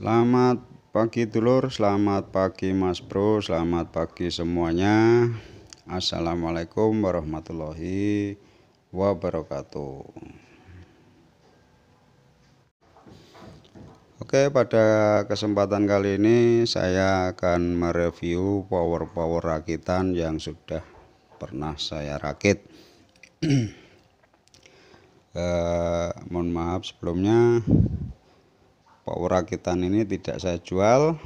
Selamat pagi dulur, selamat pagi Mas Bro, selamat pagi semuanya. Assalamualaikum warahmatullahi wabarakatuh. Oke, pada kesempatan kali ini saya akan mereview power-power rakitan yang sudah pernah saya rakit. eh, mohon maaf sebelumnya power rakitan ini tidak saya jual.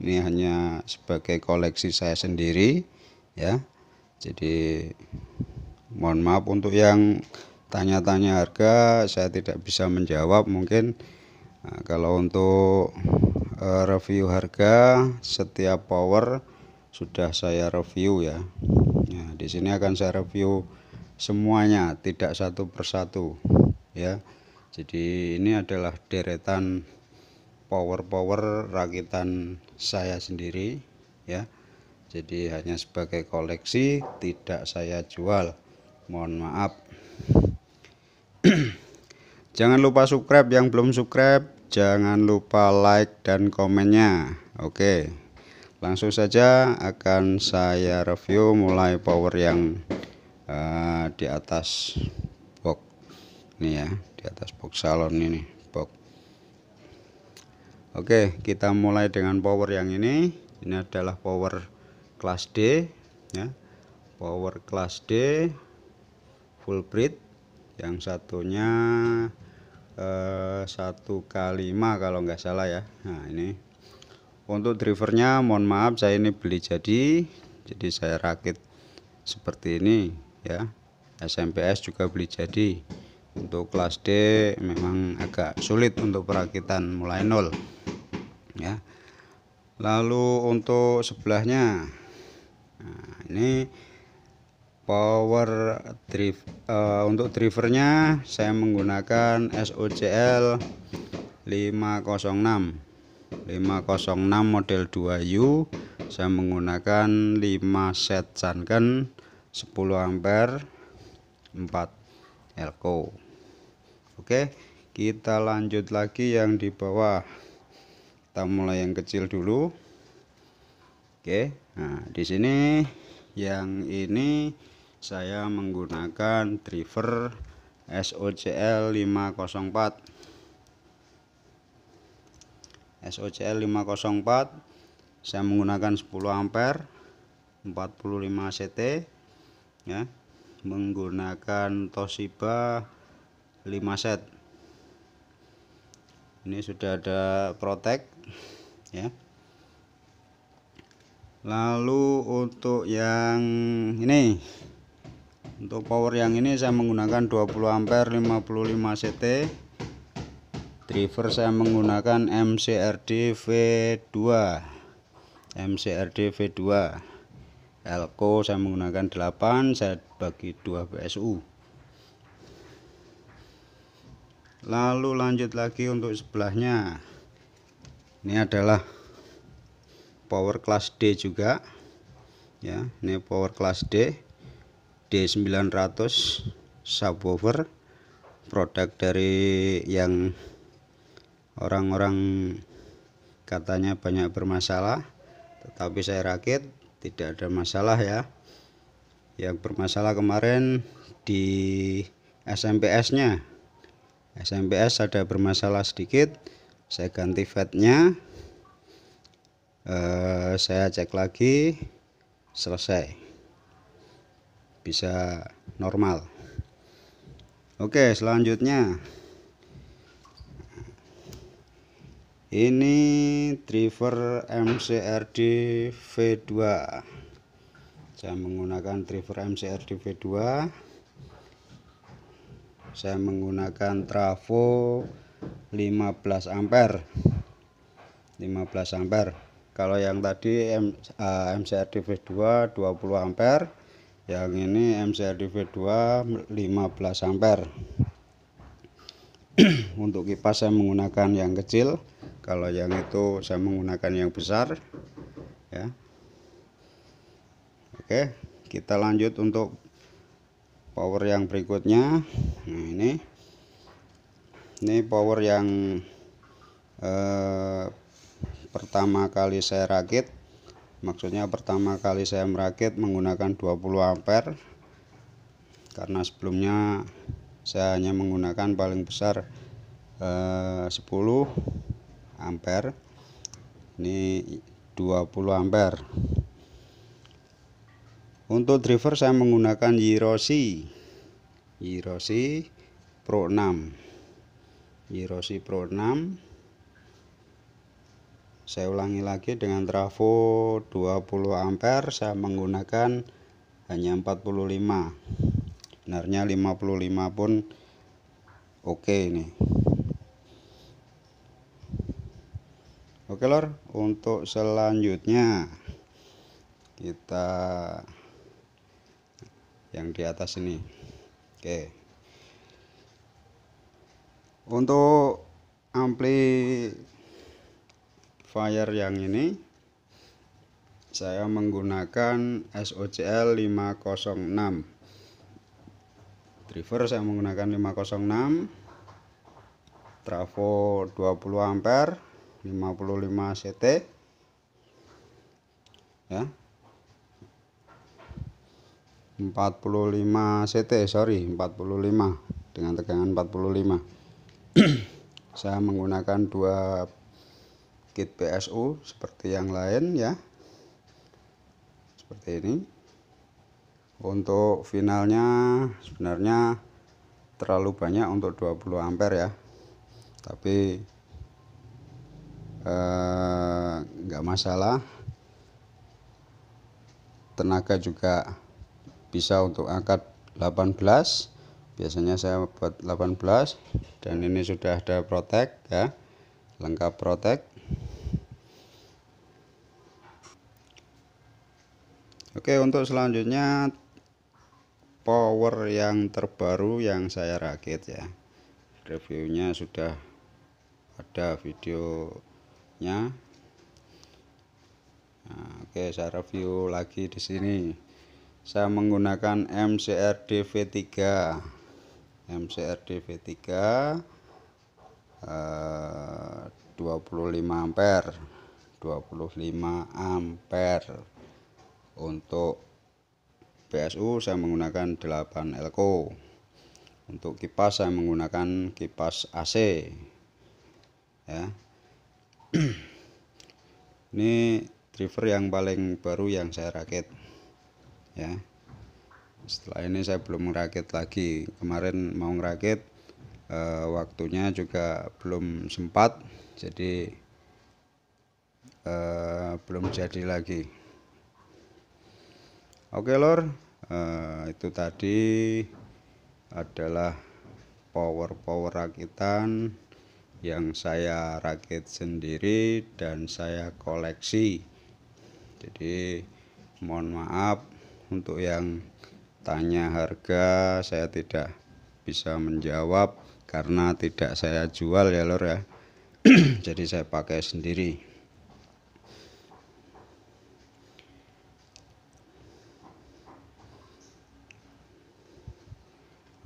Ini hanya sebagai koleksi saya sendiri ya. Jadi mohon maaf untuk yang tanya-tanya harga saya tidak bisa menjawab. Mungkin nah, kalau untuk uh, review harga setiap power sudah saya review ya. Nah, di sini akan saya review semuanya tidak satu persatu ya. Jadi ini adalah deretan power-power rakitan saya sendiri ya. Jadi hanya sebagai koleksi tidak saya jual. Mohon maaf. Jangan lupa subscribe. Yang belum subscribe jangan lupa like dan komennya. Oke. Langsung saja akan saya review mulai power yang uh, di atas box ini ya di atas box salon ini Oke, kita mulai dengan power yang ini. Ini adalah power kelas D ya. Power kelas D full bridge. Yang satunya eh, satu kali lima kalau nggak salah ya. Nah, ini untuk drivernya mohon maaf saya ini beli jadi. Jadi saya rakit seperti ini ya. SMPS juga beli jadi. Untuk kelas D memang agak sulit untuk perakitan mulai nol ya. Lalu untuk sebelahnya nah, ini power drive uh, untuk drivernya saya menggunakan SOCL 506 506 model 2U saya menggunakan 5 set Sanken 10 ampere 4 elko oke kita lanjut lagi yang di bawah kita mulai yang kecil dulu. Oke nah di sini yang ini saya menggunakan driver SOCL 504 SOCL 504 saya menggunakan 10 ampere 45 CT ya menggunakan Toshiba 5 set ini sudah ada protek ya. Lalu untuk yang ini untuk power yang ini saya menggunakan 20 ampere 55 CT driver saya menggunakan MCRD V2 MCRD V2 elko saya menggunakan 8 saya bagi 2 PSU lalu lanjut lagi untuk sebelahnya. Ini adalah power class D juga. Ya ini power class D. D900 subwoofer. Produk dari yang orang-orang katanya banyak bermasalah tetapi saya rakit tidak ada masalah ya. Yang bermasalah kemarin di SMPS nya SMPS ada bermasalah sedikit saya ganti fatnya eh, saya cek lagi selesai. Bisa normal. Oke selanjutnya. Ini driver MCRD V2 saya menggunakan driver MCRD V2 saya menggunakan trafo 15 ampere. 15 ampere. Kalau yang tadi M, uh, MCRD V2 20 ampere yang ini MCRD V2 15 ampere. Untuk kipas saya menggunakan yang kecil. Kalau yang itu saya menggunakan yang besar ya. Oke kita lanjut untuk power yang berikutnya. Nah ini. Ini power yang eh, pertama kali saya rakit. Maksudnya pertama kali saya merakit menggunakan 20 ampere. Karena sebelumnya saya hanya menggunakan paling besar eh, 10 ampere. Ini 20 ampere untuk driver saya menggunakan Yiroshi Yiroshi Pro 6 Yiroshi Pro 6 saya ulangi lagi dengan trafo 20 ampere saya menggunakan hanya 45 sebenarnya 55 pun oke ini. Oke lor. Untuk selanjutnya kita yang di atas ini. Oke. Untuk ampli fire yang ini saya menggunakan SOCL 506 driver saya menggunakan 506 trafo 20 ampere 55 CT ya 45 CT sorry 45 dengan tegangan 45 saya menggunakan dua kit PSU seperti yang lain ya. Seperti ini. Untuk finalnya sebenarnya terlalu banyak untuk 20 ampere ya. Tapi eh, nggak masalah. Tenaga juga bisa untuk angkat 18 biasanya saya buat 18 dan ini sudah ada protek ya. Lengkap protek. Oke untuk selanjutnya power yang terbaru yang saya rakit ya. Reviewnya sudah ada videonya. Nah, oke saya review lagi di sini saya menggunakan MCRD V3 MCRD V3 eh, 25 ampere. 25 ampere. Untuk PSU saya menggunakan 8 elko untuk kipas saya menggunakan kipas AC ya. Ini driver yang paling baru yang saya rakit ya. Setelah ini saya belum merakit lagi. Kemarin mau ngerakit eh, waktunya juga belum sempat jadi eh, belum jadi lagi. Oke lor, uh, itu tadi adalah power-power rakitan yang saya rakit sendiri dan saya koleksi. Jadi mohon maaf untuk yang tanya harga saya tidak bisa menjawab karena tidak saya jual ya lor ya. Jadi saya pakai sendiri.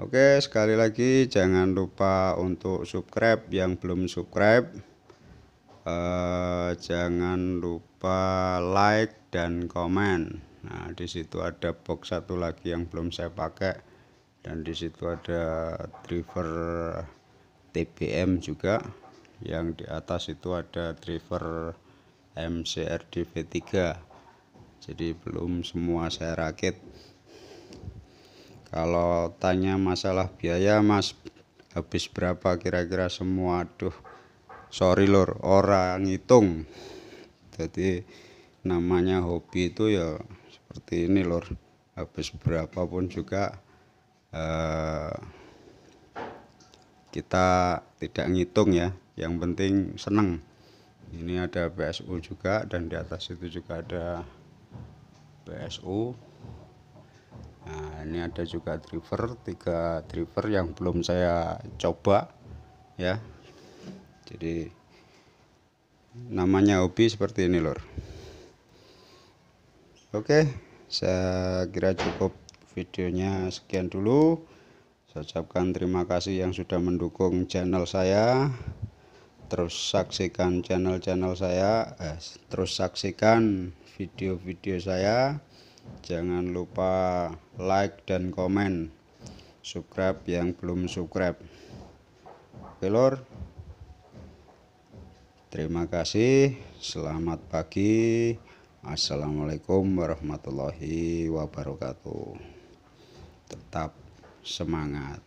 Oke sekali lagi jangan lupa untuk subscribe yang belum subscribe eh, jangan lupa like dan komen nah di situ ada box satu lagi yang belum saya pakai dan di situ ada driver TBM juga. Yang di atas itu ada driver MCRD V3 jadi belum semua saya rakit. Kalau tanya masalah biaya mas habis berapa kira-kira semua? Aduh sorry lor orang ngitung. Jadi namanya hobi itu ya seperti ini lor habis berapapun juga eh, kita tidak ngitung ya. Yang penting seneng. Ini ada PSU juga dan di atas itu juga ada PSU nah ini ada juga driver tiga driver yang belum saya coba ya. Jadi namanya hobi seperti ini lor oke saya kira cukup videonya sekian dulu. Saya ucapkan terima kasih yang sudah mendukung channel saya. Terus saksikan channel-channel saya. Eh, terus saksikan video-video saya. Jangan lupa like dan komen. Subscribe yang belum subscribe. Oke lor terima kasih. Selamat pagi assalamualaikum warahmatullahi wabarakatuh. Tetap semangat